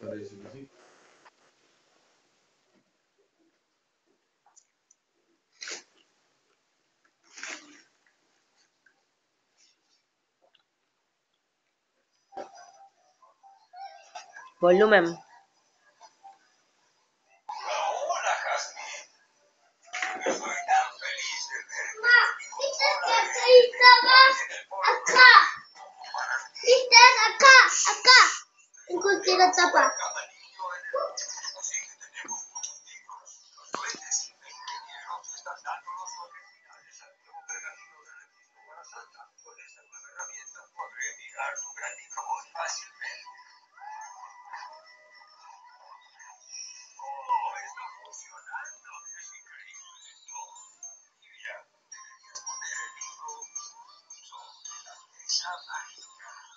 Parece que बोलो ma'am Cada niño en el mundo. Así que tenemos unos ticos. Los doyes y veinte mieros están dando los orden finales al nuevo regalo de la misma Guada Santa. Con esta nueva herramienta podré mirar su granito muy fácilmente. Oh, está funcionando. Es increíble todo. Y mira, deberías poner el mismo sobre la presa mágica.